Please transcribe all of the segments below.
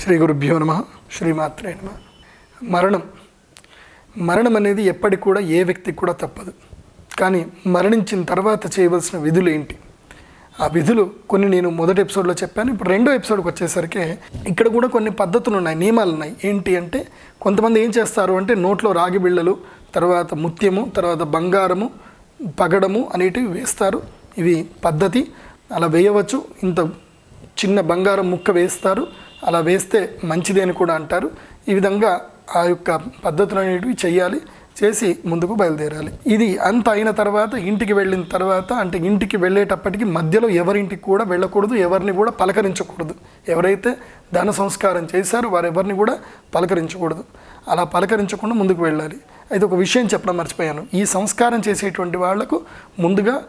శ్రీ గురుభ్యో నమ శ్రీమాత్రే నమ. మరణం మరణం అనేది ఎప్పటికి కూడా ఏ వ్యక్తికి కూడా తప్పదు. కానీ మరణించిన తర్వాత చేయవలసిన విధులు ఏంటి? ఆ విధులు కొన్ని నేను మొదటి ఎపిసోడ్లో చెప్పాను ఇప్పుడు రెండో ఎపిసోడ్కి వచ్చేసరికి ఇక్కడ కూడా కొన్ని పద్ధతులు ఉన్నాయి నియమాలు ఉన్నాయి. ఏంటి అంటే కొంతమంది ఏం చేస్తారు అంటే నోట్లో రాగి బిళ్ళలు తర్వాత ముత్యము తర్వాత బంగారము పగడము అనేటివి వేస్తారు. ఇవి పద్ధతి అలా వేయవచ్చు. ఇంత చిన్న బంగారం ముక్క వేస్తారు. అలా వేస్తే మంచిది అని కూడా అంటారు. ఈ విధంగా ఆ యొక్క పద్ధతులు అనేటివి చేయాలి చేసి ముందుకు బయలుదేరాలి. ఇది అంత అయిన తర్వాత ఇంటికి వెళ్ళిన తర్వాత అంటే ఇంటికి వెళ్ళేటప్పటికి మధ్యలో ఎవరింటికి కూడా వెళ్ళకూడదు ఎవరిని కూడా పలకరించకూడదు. ఎవరైతే ధన సంస్కారం చేశారో వారు ఎవరిని కూడా పలకరించకూడదు. అలా పలకరించకుండా ముందుకు వెళ్ళాలి. అయితే ఒక విషయం చెప్పడం మర్చిపోయాను. ఈ సంస్కారం చేసేటువంటి వాళ్ళకు ముందుగా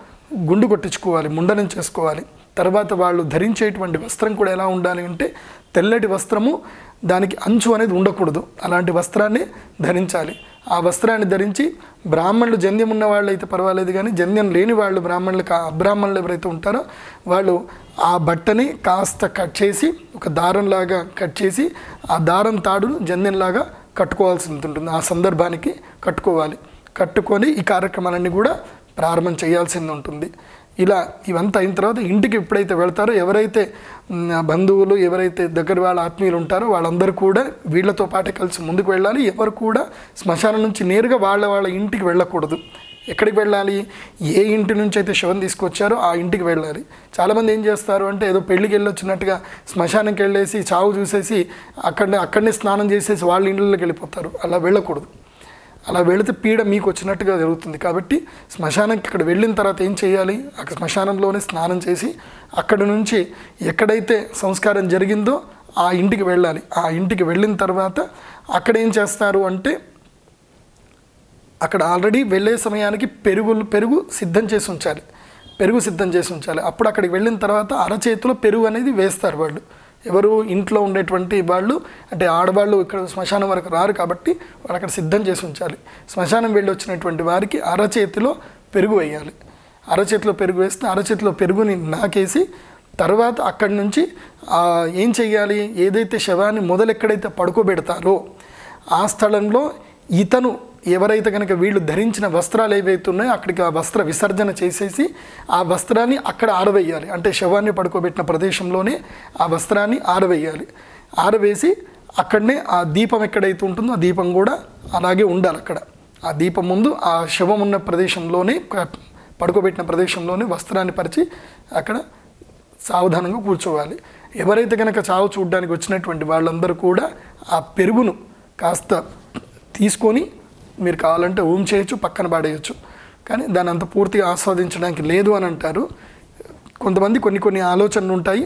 గుండు కొట్టించుకోవాలి ముండనం చేసుకోవాలి. తర్వాత వాళ్ళు ధరించేటువంటి వస్త్రం కూడా ఎలా ఉండాలి అంటే తెల్లటి వస్త్రము దానికి అంచు అనేది ఉండకూడదు. అలాంటి వస్త్రాన్ని ధరించాలి. ఆ వస్త్రాన్ని ధరించి బ్రాహ్మణులు జంధ్యం ఉన్న వాళ్ళు అయితే పర్వాలేదు కానీ జంధ్యం లేని వాళ్ళు బ్రాహ్మణులు కా అబ్రాహ్మణులు ఎవరైతే ఉంటారో వాళ్ళు ఆ బట్టని కాస్త కట్ చేసి ఒక దారంలాగా కట్ చేసి ఆ దారం తాడును జంధ్యంలాగా కట్టుకోవాల్సి ఉంటుంది. ఆ సందర్భానికి కట్టుకోవాలి. కట్టుకొని ఈ కార్యక్రమాలన్నీ కూడా ప్రారంభం చేయాల్సింది ఉంటుంది. ఇలా ఇవంతా అయిన తర్వాత ఇంటికి ఎప్పుడైతే వెళ్తారో ఎవరైతే బంధువులు ఎవరైతే దగ్గర వాళ్ళ ఆత్మీయులు ఉంటారో వాళ్ళందరూ కూడా వీళ్ళతో పాటే కలిసి ముందుకు వెళ్ళాలి. ఎవరు కూడా శ్మశానం నుంచి నేరుగా వాళ్ళ వాళ్ళ ఇంటికి వెళ్ళకూడదు. ఎక్కడికి వెళ్ళాలి? ఏ ఇంటి నుంచి అయితే శవం తీసుకొచ్చారో ఆ ఇంటికి వెళ్ళాలి. చాలామంది ఏం చేస్తారు అంటే ఏదో పెళ్ళికి వెళ్ళొచ్చినట్టుగా శ్మశానంకి వెళ్ళేసి చావు చూసేసి అక్కడనే అక్కడనే స్నానం చేసేసి వాళ్ళ ఇంట్లోకి వెళ్ళిపోతారు. అలా వెళ్ళకూడదు. అలా వెళితే పీడ మీకు వచ్చినట్టుగా జరుగుతుంది కాబట్టి శ్మశానానికి ఇక్కడ వెళ్ళిన తర్వాత ఏం చేయాలి? అక్కడ శ్మశానంలోనే స్నానం చేసి అక్కడి నుంచి ఎక్కడైతే సంస్కారం జరిగిందో ఆ ఇంటికి వెళ్ళాలి. ఆ ఇంటికి వెళ్ళిన తర్వాత అక్కడ ఏం చేస్తారు అంటే అక్కడ ఆల్రెడీ వెళ్ళే సమయానికి పెరుగు పెరుగు సిద్ధం చేసి ఉంచాలి. పెరుగు సిద్ధం చేసి ఉంచాలి. అప్పుడు అక్కడికి వెళ్ళిన తర్వాత అరచేతిలో పెరుగు అనేది వేస్తారు వాళ్ళు. ఎవరు ఇంట్లో ఉండేటువంటి వాళ్ళు అంటే ఆడవాళ్ళు ఇక్కడ శ్మశానం వరకు రారు కాబట్టి వాళ్ళు అక్కడ సిద్ధం చేసి ఉంచాలి. శ్మశానం వెళ్ళి వచ్చినటువంటి వారికి అరచేతిలో పెరుగు వేయాలి. అరచేతిలో పెరుగు వేస్తే అరచేతిలో పెరుగుని నాకేసి తర్వాత అక్కడి నుంచి ఏం చేయాలి ఏదైతే శవాన్ని మొదలు ఎక్కడైతే పడుకోబెడతారో ఆ స్థలంలో ఇతను ఎవరైతే కనుక వీళ్ళు ధరించిన వస్త్రాలు ఏవైతే ఉన్నాయో అక్కడికి ఆ వస్త్ర విసర్జన చేసేసి ఆ వస్త్రాన్ని అక్కడ ఆరవేయాలి. అంటే శవాన్ని పడుకోబెట్టిన ప్రదేశంలోనే ఆ వస్త్రాన్ని ఆరవేయాలి. ఆరవేసి అక్కడనే ఆ దీపం ఎక్కడైతే ఉంటుందో ఆ దీపం కూడా అలాగే ఉండాలి అక్కడ. ఆ దీపం ముందు ఆ శవం ఉన్న ప్రదేశంలోనే పడుకోబెట్టిన ప్రదేశంలోనే వస్త్రాన్ని పరిచి అక్కడ సావధానంగా కూర్చోవాలి. ఎవరైతే కనుక చావు చూడడానికి వచ్చినటువంటి వాళ్ళందరూ కూడా ఆ పెరుగును కాస్త తీసుకొని మీరు కావాలంటే ఊమ్ చేయొచ్చు పక్కన పాడేయచ్చు. కానీ దాని అంత పూర్తిగా ఆస్వాదించడానికి లేదు అని అంటారు. కొంతమంది కొన్ని కొన్ని ఆలోచనలు ఉంటాయి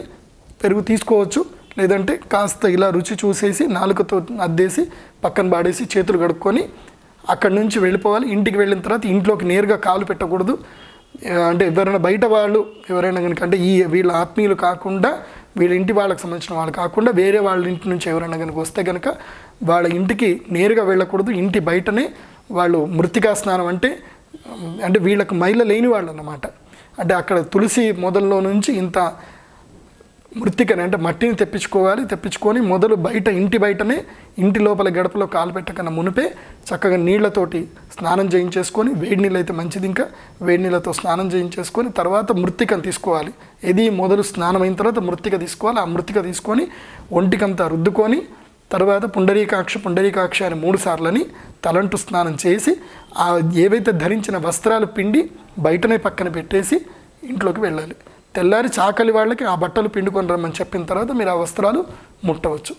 పెరుగు తీసుకోవచ్చు లేదంటే కాస్త ఇలా రుచి చూసేసి నాలుకతో అద్దేసి పక్కన పాడేసి చేతులు కడుక్కొని అక్కడి నుంచి వెళ్ళిపోవాలి. ఇంటికి వెళ్ళిన తర్వాత ఇంట్లోకి నేరుగా కాలు పెట్టకూడదు. అంటే ఎవరైనా బయట వాళ్ళు ఎవరైనా కనుక అంటే ఈ వీళ్ళ ఆత్మీయులు కాకుండా వీళ్ళ ఇంటి వాళ్ళకి సంబంధించిన వాళ్ళు కాకుండా వేరే వాళ్ళ ఇంటి నుంచి ఎవరైనా కనుక వస్తే కనుక వాళ్ళ ఇంటికి నేరుగా వెళ్ళకూడదు. ఇంటి బయటనే వాళ్ళు మృతికా స్నానం అంటే అంటే వీళ్ళకు మైల లేని వాళ్ళు అన్నమాట అంటే అక్కడ తులసి మొదల్లో నుంచి ఇంత మృతికని అంటే మట్టిని తెప్పించుకోవాలి తెప్పించుకొని మొదలు బయట ఇంటి బయటనే ఇంటి లోపల గడపలో కాలు పెట్టకన్నా మునిపే చక్కగా నీళ్ళతోటి స్నానం చేయించేసుకొని వేడి నీళ్ళు అయితే మంచిది ఇంకా వేడి నీళ్ళతో స్నానం చేయించేసుకొని తర్వాత మృతికను తీసుకోవాలి. ఇది మొదలు స్నానం అయిన తర్వాత మృతిక తీసుకోవాలి ఆ మృతిక తీసుకొని ఒంటికంతా రుద్దుకొని తర్వాత పుండరీకాక్ష పుండరీకాక్ష అని మూడు సార్లని తలంటు స్నానం చేసి ఆ ఏవైతే ధరించిన వస్త్రాలు పిండి బయటనే పక్కన పెట్టేసి ఇంట్లోకి వెళ్ళాలి. తెల్లారి చాకలి వాళ్ళకి ఆ బట్టలు పిండుకొని రమ్మని చెప్పిన తర్వాత మీరు ఆ వస్త్రాలు ముట్టవచ్చు.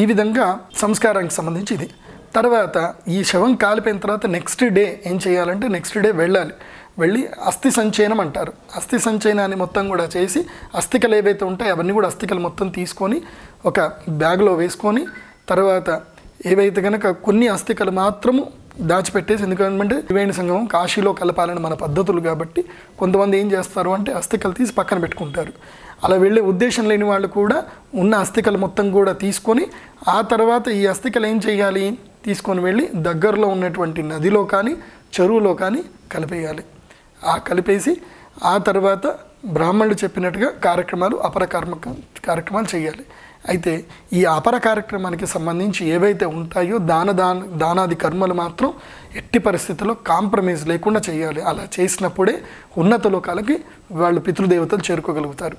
ఈ విధంగా సంస్కారానికి సంబంధించి ఇది. తర్వాత ఈ శవం కాలిపోయిన తర్వాత నెక్స్ట్ డే ఏం చేయాలంటే నెక్స్ట్ డే వెళ్ళాలి. వెళ్ళి అస్థి సంచయనం అంటారు. అస్థి సంచయనాన్ని మొత్తం కూడా చేసి అస్థికలు ఏవైతే ఉంటాయో అవన్నీ కూడా అస్థికలు మొత్తం తీసుకొని ఒక బ్యాగ్లో వేసుకొని తర్వాత ఏవైతే కనుక కొన్ని అస్థికలు మాత్రము దాచిపెట్టేసి ఎందుకంటే త్రివేణి సంగమం కాశీలో కలపాలని మన పద్ధతులు కాబట్టి కొంతమంది ఏం చేస్తారు అంటే అస్థికలు తీసి పక్కన పెట్టుకుంటారు. అలా వెళ్ళే ఉద్దేశం లేని వాళ్ళు కూడా ఉన్న అస్థికలు మొత్తం కూడా తీసుకొని ఆ తర్వాత ఈ అస్థికలు ఏం చేయాలి? తీసుకొని వెళ్ళి దగ్గరలో ఉన్నటువంటి నదిలో కానీ చెరువులో కానీ కలిపేయాలి. ఆ కలిపేసి ఆ తర్వాత బ్రాహ్మణులు చెప్పినట్టుగా కార్యక్రమాలు అపర కార్యక్రమాలు చేయాలి. అయితే ఈ అపర కార్యక్రమానికి సంబంధించి ఏవైతే ఉంటాయో దాన దాన దానాది కర్మలు మాత్రం ఎట్టి పరిస్థితుల్లో కాంప్రమైజ్ లేకుండా చేయాలి. అలా చేసినప్పుడే ఉన్నత లోకాలకి వాళ్ళు పితృదేవతలు చేరుకోగలుగుతారు.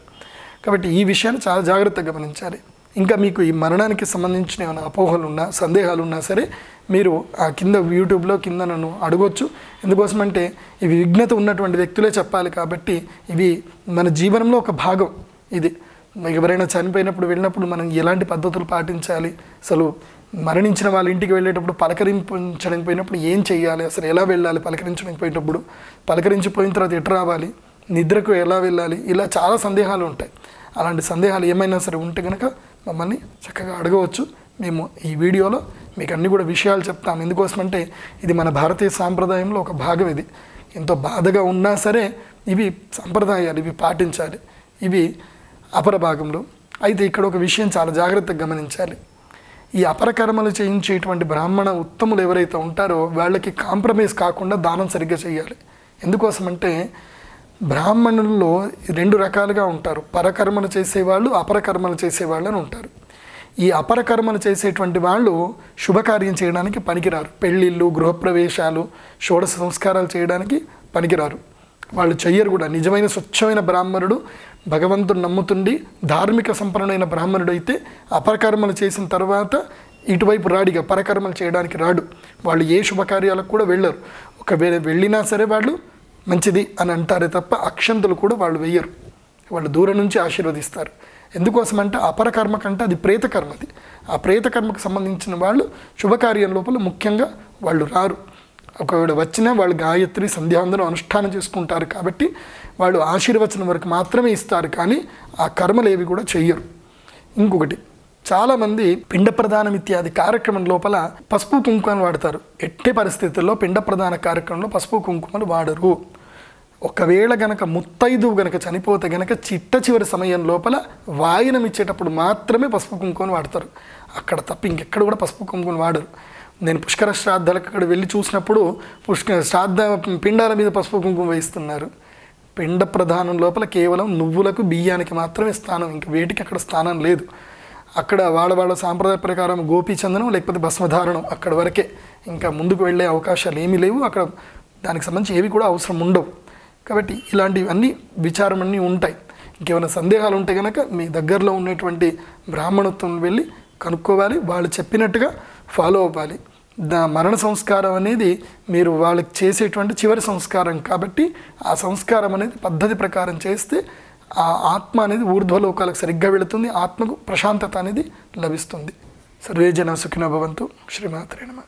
కాబట్టి ఈ విషయాన్ని చాలా జాగ్రత్తగా గమనించాలి. ఇంకా మీకు ఈ మరణానికి సంబంధించిన ఏమైనా అపోహలు ఉన్నా సందేహాలు ఉన్నా సరే మీరు ఆ కింద యూట్యూబ్లో కింద నన్ను అడగొచ్చు. ఎందుకోసమంటే ఇవి విఘ్నత ఉన్నటువంటి వ్యక్తులే చెప్పాలి కాబట్టి ఇవి మన జీవనంలో ఒక భాగం. ఇది ఎవరైనా చనిపోయినప్పుడు వెళ్ళినప్పుడు మనం ఎలాంటి పద్ధతులు పాటించాలి? అసలు మరణించిన వాళ్ళ ఇంటికి వెళ్ళేటప్పుడు పలకరించడానికి పోయినప్పుడు ఏం చేయాలి అసలు ఎలా వెళ్ళాలి పలకరించడానికి పోయేటప్పుడు పలకరించిపోయిన తర్వాత ఎటు రావాలి? నిద్రకు ఎలా వెళ్ళాలి? ఇలా చాలా సందేహాలు ఉంటాయి. అలాంటి సందేహాలు ఏమైనా సరే ఉంటే కనుక మమ్మల్ని చక్కగా అడగవచ్చు. మేము ఈ వీడియోలో మీకు అన్ని కూడా విషయాలు చెప్తాం. ఎందుకోసమంటే ఇది మన భారతీయ సాంప్రదాయంలో ఒక భాగం ఇది. ఎంతో బాధగా ఉన్నా సరే ఇవి సంప్రదాయాలు ఇవి పాటించాలి. ఇవి అపర భాగంలో. అయితే ఇక్కడ ఒక విషయం చాలా జాగ్రత్తగా గమనించాలి. ఈ అపరకర్మలు చేయించేటువంటి బ్రాహ్మణ ఉత్తములు ఎవరైతే ఉంటారో వాళ్ళకి కాంప్రమైజ్ కాకుండా దానం సరిగ్గా చేయాలి. ఎందుకోసమంటే బ్రాహ్మణుల్లో రెండు రకాలుగా ఉంటారు. పరకర్మలు చేసేవాళ్ళు అపరకర్మలు చేసేవాళ్ళు అని ఉంటారు. ఈ అపరకర్మలు చేసేటువంటి వాళ్ళు శుభకార్యం చేయడానికి పనికిరారు. పెళ్ళిళ్ళు గృహప్రవేశాలు షోడశ సంస్కారాలు చేయడానికి పనికిరారు. వాళ్ళు చెయ్యరు కూడా. నిజమైన స్వచ్ఛమైన బ్రాహ్మణుడు భగవంతుడు నమ్ముతుండి ధార్మిక సంపన్నుడైన బ్రాహ్మణుడు అయితే అపరకర్మలు చేసిన తర్వాత ఇటువైపు రాడిగా పరకర్మలు చేయడానికి రాడు. వాళ్ళు ఏ శుభకార్యాలకు కూడా వెళ్ళరు. ఒకవేళ వెళ్ళినా సరే వాళ్ళు మంచిది అని అంటారే తప్ప అక్షంతులు కూడా వాళ్ళు వెయ్యరు. వాళ్ళు దూరం నుంచి ఆశీర్వదిస్తారు. ఎందుకోసమంటే అపరకర్మ కంటే అది ప్రేతకర్మది ఆ ప్రేతకర్మకు సంబంధించిన వాళ్ళు శుభకార్యం లోపల ముఖ్యంగా వాళ్ళు రారు. ఒకవేళ వచ్చినా వాళ్ళు గాయత్రి సంధ్యాందనం అనుష్ఠానం చేసుకుంటారు కాబట్టి వాళ్ళు ఆశీర్వచనం వరకు మాత్రమే ఇస్తారు కానీ ఆ కర్మలు ఏవి కూడా చెయ్యరు. ఇంకొకటి చాలామంది పిండ ప్రదానం ఇత్యాది కార్యక్రమం లోపల పసుపు కుంకుమలు వాడతారు. ఎట్టి పరిస్థితుల్లో పిండ ప్రదాన కార్యక్రమంలో పసుపు కుంకుమలు వాడరు. ఒకవేళ గనక ముత్తైదు గనక చనిపోతే గనక చిట్ట చివరి సమయం లోపల వాయనం ఇచ్చేటప్పుడు మాత్రమే పసుపు కుంకుమను వాడతారు. అక్కడ తప్ప ఇంకెక్కడ కూడా పసుపు కుంకుమను వాడరు. నేను పుష్కర శ్రాద్ధాలకు అక్కడ వెళ్ళి చూసినప్పుడు పుష్క శ్రాద్ధ పిండాల మీద పసుపు కుంకుమ వేస్తున్నారు పిండ ప్రధానం లోపల కేవలం నువ్వులకు బియ్యానికి మాత్రమే స్థానం. ఇంక వేటికి అక్కడ స్థానం లేదు. అక్కడ వాళ్ళ వాళ్ళ సాంప్రదాయ ప్రకారం గోపీచందనం లేకపోతే భస్మధారణం అక్కడ వరకే. ఇంకా ముందుకు వెళ్ళే అవకాశాలు ఏమీ లేవు. అక్కడ దానికి సంబంధించి ఏవి కూడా అవసరం ఉండవు. కాబట్టి ఇలాంటివన్నీ విచారం అన్నీ ఉంటాయి. ఇంకేమైనా సందేహాలు ఉంటే కనుక మీ దగ్గరలో ఉన్నటువంటి బ్రాహ్మణత్వం వెళ్ళి కనుక్కోవాలి. వాళ్ళు చెప్పినట్టుగా ఫాలో అవ్వాలి. దా మరణ సంస్కారం అనేది మీరు వాళ్ళకి చేసేటువంటి చివరి సంస్కారం కాబట్టి ఆ సంస్కారం అనేది పద్ధతి ప్రకారం చేస్తే ఆ ఆత్మ అనేది ఊర్ధ్వలోకాలకు సరిగ్గా వెళుతుంది ఆత్మకు ప్రశాంతత అనేది లభిస్తుంది. సర్వే జన సుఖినో భవంతు. శ్రీమాత్రేనమ